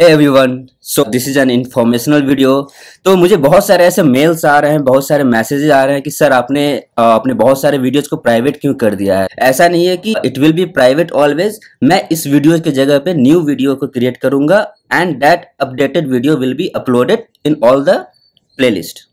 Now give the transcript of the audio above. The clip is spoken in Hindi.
Everyone so this is an informational video तो मुझे बहुत सारे ऐसे मेल्स आ रहे हैं, बहुत सारे मैसेजेस आ रहे हैं कि, सर, आपने अपने बहुत सारे वीडियोस को प्राइवेट क्यों कर दिया है? ऐसा नहीं है कि it will be private always मैं इस वीडियो के जगह पे न्यू वीडियो को क्रिएट करूँगा and that updated video will be uploaded in all the playlist